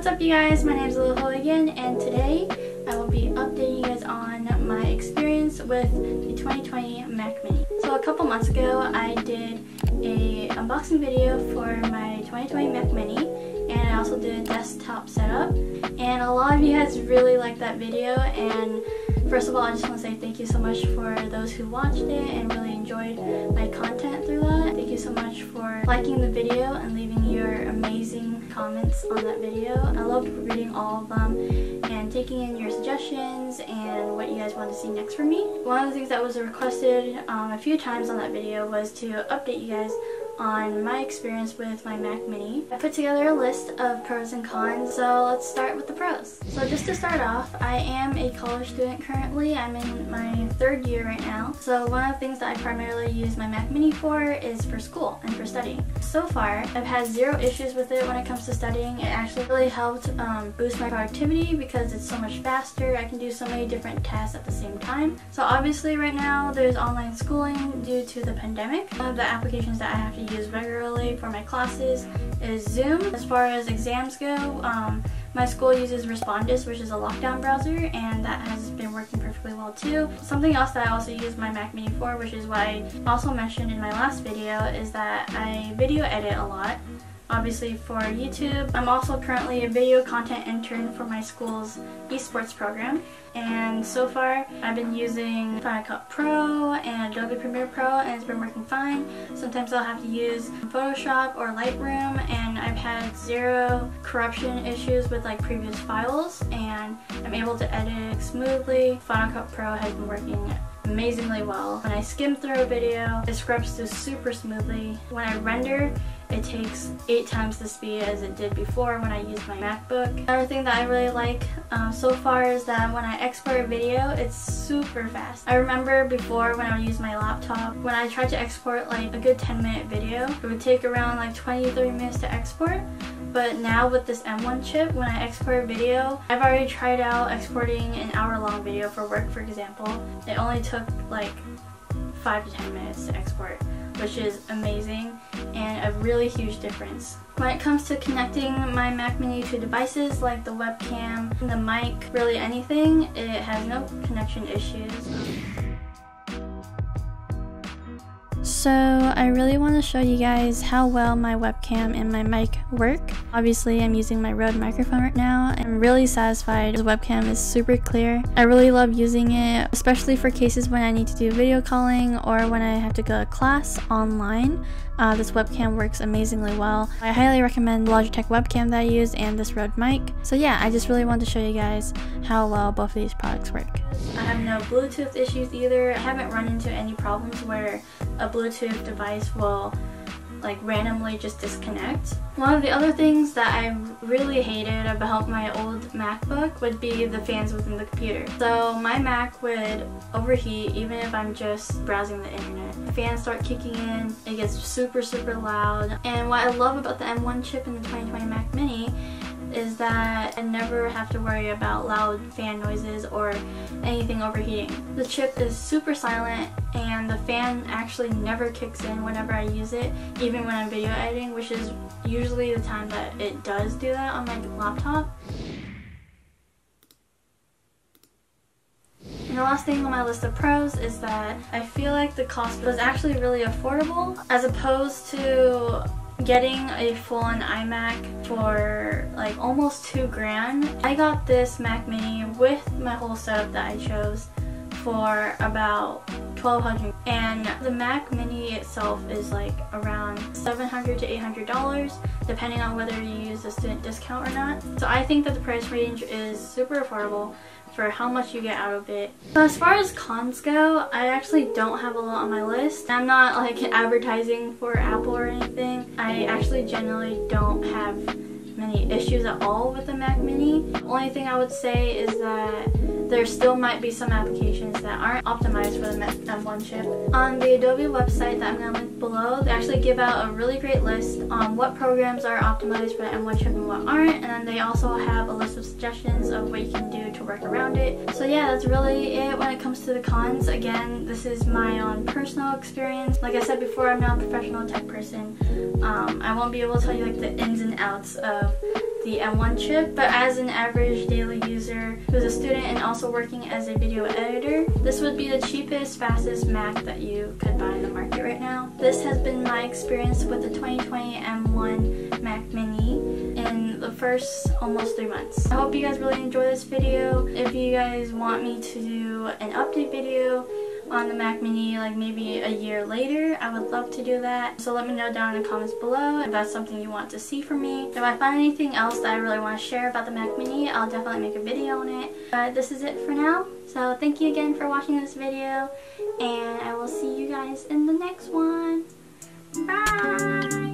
What's up you guys? My name is Lil again and today I will be updating you guys on my experience with the 2020 Mac Mini. So a couple months ago I did a unboxing video for my 2020 Mac Mini and I also did a desktop setup and a lot of you guys really liked that video and First of all, I just want to say thank you so much for those who watched it and really enjoyed my content through that. Thank you so much for liking the video and leaving your amazing comments on that video. I loved reading all of them and taking in your suggestions and what you guys want to see next from me. One of the things that was requested um, a few times on that video was to update you guys on my experience with my Mac Mini. I put together a list of pros and cons, so let's start with the pros. So just to start off, I am a college student currently. I'm in my third year right now. So one of the things that I primarily use my Mac Mini for is for school and for studying. So far, I've had zero issues with it when it comes to studying. It actually really helped um, boost my productivity because it's so much faster. I can do so many different tasks at the same time. So obviously right now, there's online schooling due to the pandemic. One of the applications that I have to use regularly for my classes is Zoom. As far as exams go, um, my school uses Respondus, which is a lockdown browser, and that has been working perfectly well too. Something else that I also use my Mac Mini for, which is what I also mentioned in my last video, is that I video edit a lot obviously for YouTube. I'm also currently a video content intern for my school's esports program and so far I've been using Final Cut Pro and Adobe Premiere Pro and it's been working fine. Sometimes I'll have to use Photoshop or Lightroom and I've had zero corruption issues with like previous files and I'm able to edit smoothly. Final Cut Pro has been working amazingly well. When I skim through a video, it scrubs through super smoothly. When I render, it takes eight times the speed as it did before when I used my MacBook. Another thing that I really like um, so far is that when I export a video, it's super fast. I remember before when I would use my laptop, when I tried to export like a good 10 minute video, it would take around like 20-30 minutes to export. But now with this M1 chip, when I export a video, I've already tried out exporting an hour long video for work, for example. It only took like 5 to 10 minutes to export which is amazing and a really huge difference. When it comes to connecting my Mac Mini to devices like the webcam, the mic, really anything, it has no connection issues. So I really want to show you guys how well my webcam and my mic work. Obviously I'm using my Rode microphone right now. I'm really satisfied. The webcam is super clear. I really love using it, especially for cases when I need to do video calling or when I have to go to class online. Uh, this webcam works amazingly well. I highly recommend Logitech webcam that I use and this Rode mic. So yeah, I just really wanted to show you guys how well both of these products work. I have no Bluetooth issues either. I haven't run into any problems where a Bluetooth device will like randomly just disconnect. One of the other things that I really hated about my old MacBook would be the fans within the computer. So my Mac would overheat even if I'm just browsing the internet. The fans start kicking in, it gets super super loud. And what I love about the M1 chip in the 2020 Mac Mini is that I never have to worry about loud fan noises or anything overheating. The chip is super silent and the fan actually never kicks in whenever I use it, even when I'm video editing, which is usually the time that it does do that on my laptop. And the last thing on my list of pros is that I feel like the cost was actually really affordable as opposed to getting a full-on iMac for like almost two grand. I got this Mac Mini with my whole setup that I chose for about 1200 and the Mac Mini itself is like around 700 to 800 dollars depending on whether you use the student discount or not. So I think that the price range is super affordable for how much you get out of it. So as far as cons go, I actually don't have a lot on my list. I'm not like advertising for Apple or anything. I actually generally don't have many issues at all with the Mac Mini. The only thing I would say is that there still might be some applications that aren't optimized for the M1 chip. On the Adobe website that I'm going to link below, they actually give out a really great list on what programs are optimized for the M1 chip and what aren't, and then they also have a list of suggestions of what you can do to work around it. So yeah, that's really it when it comes to the cons. Again, this is my own personal experience. Like I said before, I'm not a professional tech person. Um, I won't be able to tell you like the ins and outs of the M1 chip, but as an average daily user who's a student and also working as a video editor, this would be the cheapest, fastest Mac that you could buy in the market right now. This has been my experience with the 2020 M1 Mac Mini in the first almost three months. I hope you guys really enjoy this video. If you guys want me to do an update video, on the Mac Mini like maybe a year later. I would love to do that. So let me know down in the comments below if that's something you want to see from me. If I find anything else that I really want to share about the Mac Mini, I'll definitely make a video on it. But this is it for now. So thank you again for watching this video and I will see you guys in the next one. Bye!